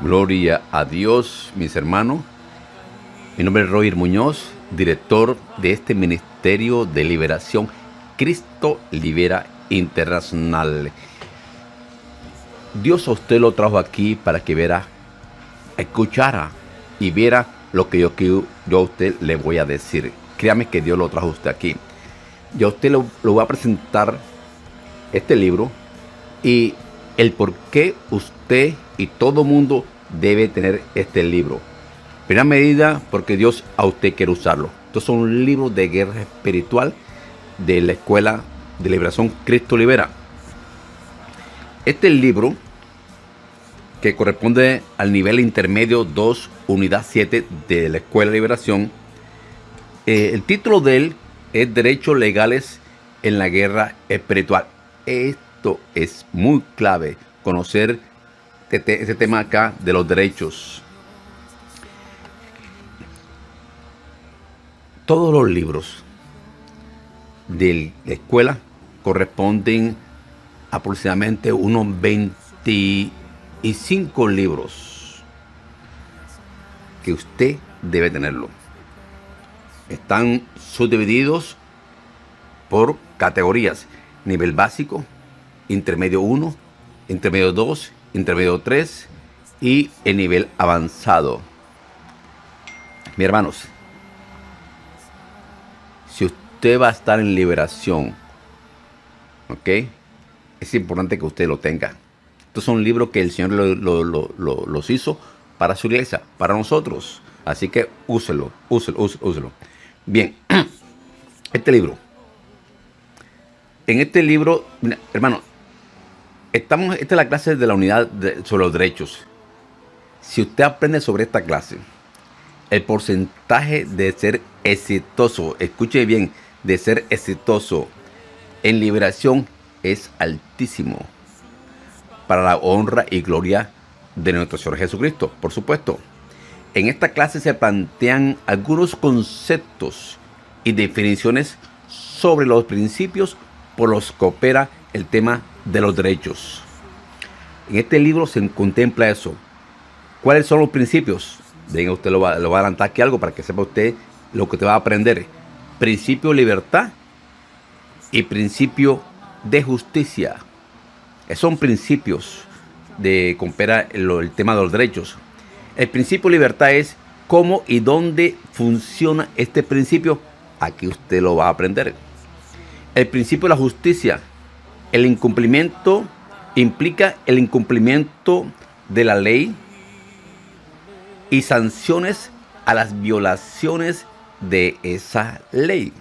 Gloria a Dios, mis hermanos. Mi nombre es Roger Muñoz, director de este Ministerio de Liberación Cristo Libera Internacional. Dios a usted lo trajo aquí para que viera, escuchara y viera lo que yo, yo a usted le voy a decir. Créame que Dios lo trajo a usted aquí. Yo a usted lo, lo voy a presentar este libro y el por qué usted y todo mundo debe tener este libro. Primera medida, porque Dios a usted quiere usarlo. Estos son un libro de guerra espiritual de la Escuela de Liberación Cristo Libera. Este libro, que corresponde al nivel intermedio 2, unidad 7 de la Escuela de Liberación, eh, el título de él es Derechos Legales en la Guerra Espiritual. Esto es muy clave, conocer este, tema acá de los derechos. Todos los libros de la escuela corresponden aproximadamente unos 25 libros que usted debe tenerlo. Están subdivididos por categorías. Nivel básico, intermedio 1, intermedio 2 intermedio 3 y el nivel avanzado. Mi hermanos, si usted va a estar en liberación, ¿ok? Es importante que usted lo tenga. Estos son libros que el Señor los hizo para su iglesia, para nosotros. Así que úselo, úselo, úselo. Bien, este libro. En este libro, hermano, Estamos, esta es la clase de la unidad sobre los derechos. Si usted aprende sobre esta clase, el porcentaje de ser exitoso, escuche bien, de ser exitoso en liberación es altísimo para la honra y gloria de nuestro Señor Jesucristo, por supuesto. En esta clase se plantean algunos conceptos y definiciones sobre los principios por los que opera el tema de los derechos. En este libro se contempla eso. ¿Cuáles son los principios? Venga, usted lo va, a adelantar aquí algo para que sepa usted lo que te va a aprender. Principio de libertad y principio de justicia. Esos son principios de compera el, el tema de los derechos. El principio de libertad es cómo y dónde funciona este principio. Aquí usted lo va a aprender. El principio de la justicia el incumplimiento implica el incumplimiento de la ley y sanciones a las violaciones de esa ley.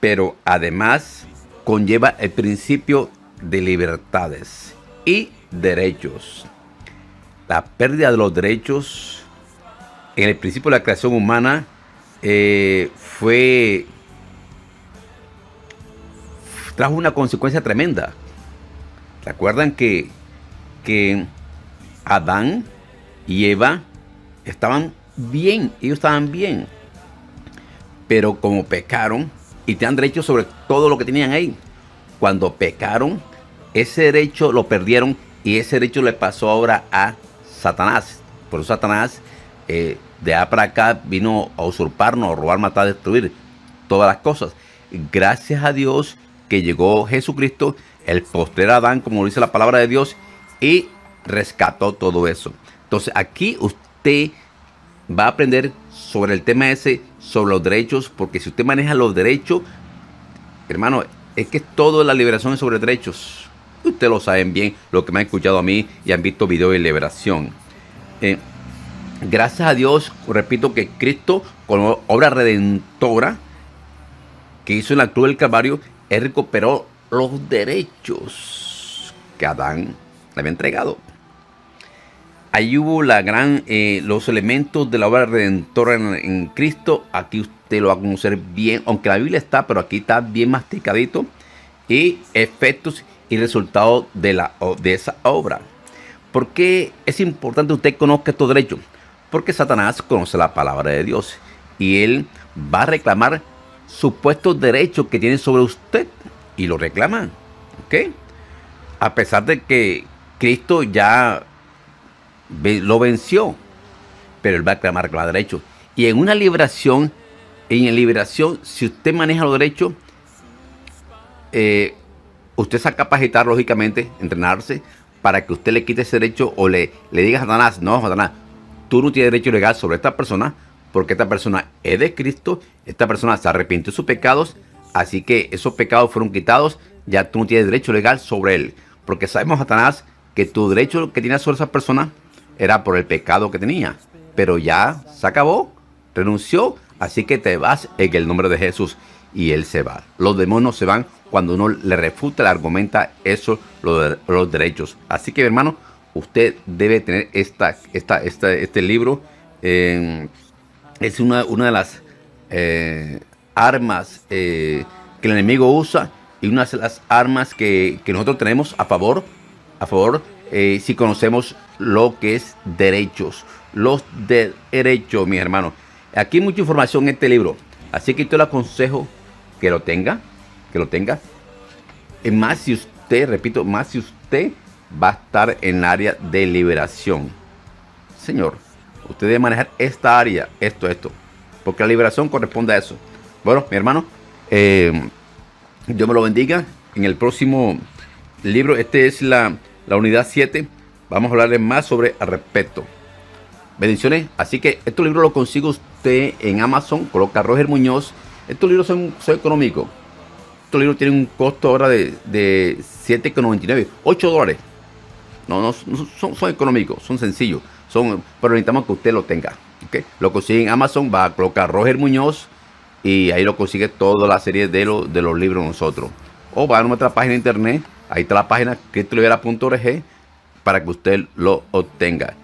Pero además conlleva el principio de libertades y derechos. La pérdida de los derechos en el principio de la creación humana eh, fue trajo una consecuencia tremenda. ¿Recuerdan que, que Adán y Eva estaban bien? Ellos estaban bien. Pero como pecaron y tenían derecho sobre todo lo que tenían ahí, cuando pecaron, ese derecho lo perdieron y ese derecho le pasó ahora a Satanás. Por eso Satanás eh, de allá para acá vino a usurparnos, a robar, matar, destruir todas las cosas. Gracias a Dios que llegó Jesucristo, el postrer Adán, como dice la palabra de Dios, y rescató todo eso. Entonces aquí usted va a aprender sobre el tema ese, sobre los derechos, porque si usted maneja los derechos, hermano, es que todo la liberación es sobre derechos. Ustedes lo saben bien, lo que me han escuchado a mí y han visto videos de liberación. Eh, gracias a Dios, repito que Cristo, con obra redentora que hizo en la cruz del Calvario, él recuperó los derechos que Adán le había entregado. Ahí hubo eh, los elementos de la obra redentora en, Cristo. Aquí usted lo va a conocer bien, aunque la Biblia está, pero aquí está bien masticadito. Y efectos y resultados de, de esa obra. ¿Por qué es importante que usted conozca estos derechos? Porque Satanás conoce la palabra de Dios y él va a reclamar supuestos derechos que tiene sobre usted y lo reclaman. ¿Ok? A pesar de que Cristo ya lo venció, pero él va a clamar con derecho. Y en una liberación, en liberación, si usted maneja los derechos, eh, usted se capacitar, lógicamente, entrenarse, para que usted le quite ese derecho o le, le diga a Satanás, no, Satanás, tú no tienes derecho legal sobre esta persona, porque esta persona es de Cristo, esta persona se arrepintió de sus pecados, así que esos pecados fueron quitados, ya tú no tienes derecho legal sobre él. Porque sabemos, Satanás, que tu derecho que tenías sobre esa persona era por el pecado que tenía. Pero ya se acabó, renunció, así que te vas en el nombre de Jesús y él se va. Los demonios se van cuando uno le refuta, le argumenta eso, los, derechos. Así que, hermano, usted debe tener esta, esta, este libro. Es una, una, de las eh, armas eh, que el enemigo usa y una de las armas que, nosotros tenemos a favor, a favor eh, si conocemos lo que es derechos. Los derechos, mis hermanos. Aquí hay mucha información en este libro. Así que yo le aconsejo que lo tenga, que lo tenga. Más si usted, repito, más si usted va a estar en el área de liberación. Señor, usted debe manejar esta área, esto, esto. Porque la liberación corresponde a eso. Bueno, mi hermano, eh, Dios me lo bendiga. En el próximo libro, este es la, la unidad 7. Vamos a hablarles más sobre al respecto. Bendiciones. Así que estos libros los consigue usted en Amazon. Coloca Roger Muñoz. Estos libros son, son económicos. Estos libros tienen un costo ahora de, de 7,99. 8 dólares. No, no, son, son económicos. Son sencillos. Son, pero necesitamos que usted lo tenga. ¿okay? Lo consigue en Amazon. Va a colocar Roger Muñoz y ahí lo consigue toda la serie de, de los libros nosotros. O va a nuestra página de internet, ahí está la página cristolibera.org para que usted lo obtenga.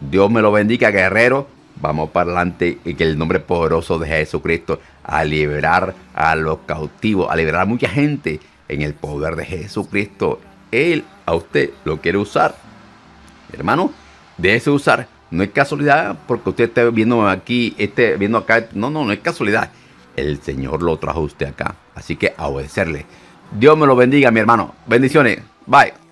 Dios me lo bendiga, guerrero. Vamos para adelante y que el nombre poderoso de Jesucristo a liberar a los cautivos, a liberar a mucha gente en el poder de Jesucristo. Él a usted lo quiere usar. Hermano, déjese usar. No es casualidad porque usted esté viendo aquí, esté viendo acá. No, no, no es casualidad el Señor lo trajo usted acá. Así que a obedecerle. Dios me lo bendiga, mi hermano. Bendiciones. Bye.